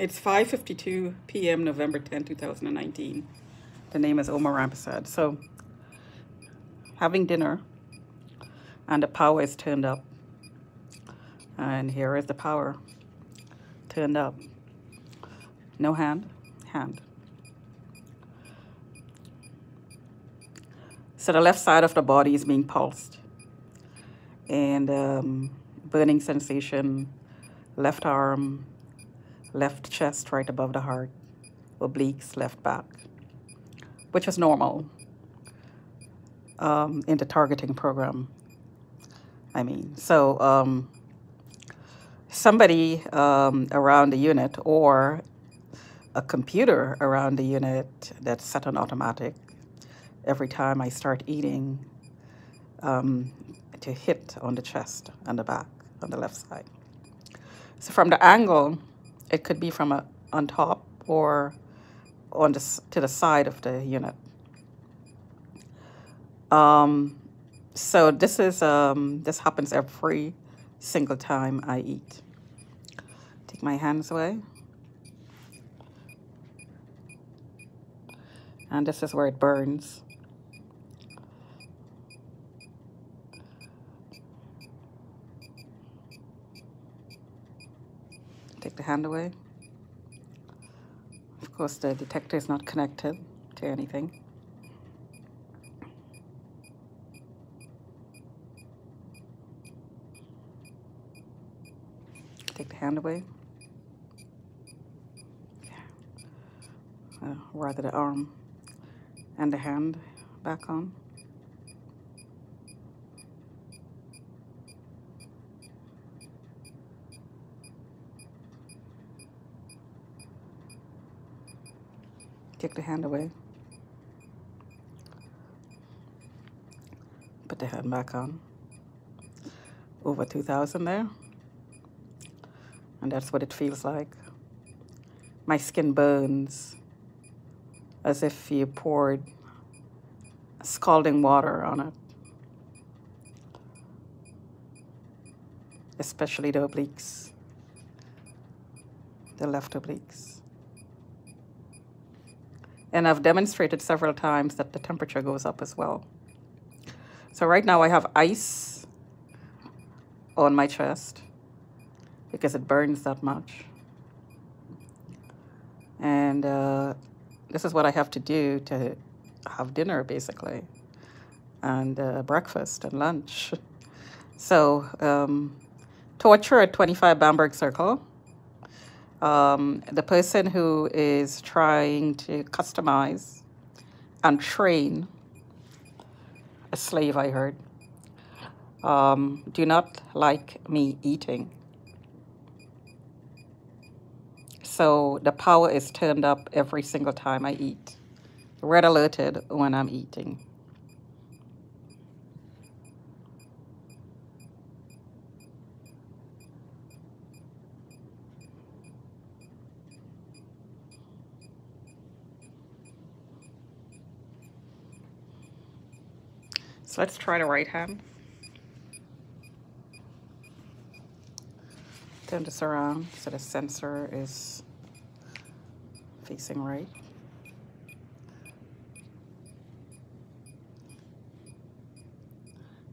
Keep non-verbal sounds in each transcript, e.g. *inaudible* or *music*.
It's 5.52 p.m. November 10, 2019. The name is Omar Rampersad. So, having dinner, and the power is turned up. And here is the power turned up. No hand, hand. So the left side of the body is being pulsed. And um, burning sensation, left arm, left chest right above the heart, obliques, left back, which is normal um, in the targeting program. I mean, so um, somebody um, around the unit or a computer around the unit that's set on automatic every time I start eating um, to hit on the chest and the back on the left side. So from the angle, it could be from a, on top or on the, to the side of the unit. Um, so this is um, this happens every single time I eat. Take my hands away. And this is where it burns. Take the hand away. Of course, the detector is not connected to anything. Take the hand away. Uh, rather the arm and the hand back on. Take the hand away. Put the hand back on. Over 2,000 there. And that's what it feels like. My skin burns as if you poured scalding water on it. Especially the obliques, the left obliques. And I've demonstrated several times that the temperature goes up as well. So right now I have ice on my chest because it burns that much. And uh, this is what I have to do to have dinner, basically, and uh, breakfast and lunch. *laughs* So, um, torture at 25 Bamberg Circle um, the person who is trying to customize and train a slave, I heard, um, do not like me eating. So the power is turned up every single time I eat. Red alerted when I'm eating. So let's try the right hand. Turn this around so the sensor is facing right.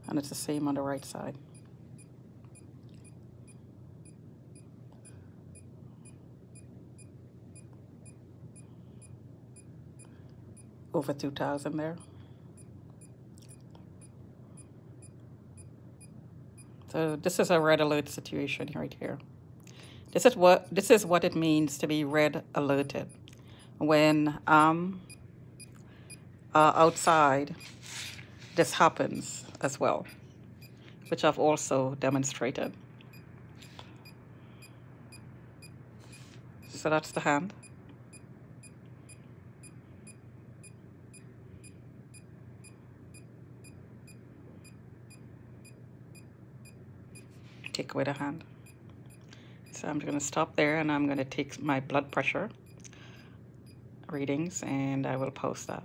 And it's the same on the right side. Over 2,000 there. So this is a red alert situation right here. This is what this is what it means to be red alerted. When um, uh, outside, this happens as well, which I've also demonstrated. So that's the hand. Take away the hand. So I'm going to stop there and I'm going to take my blood pressure readings and I will post that.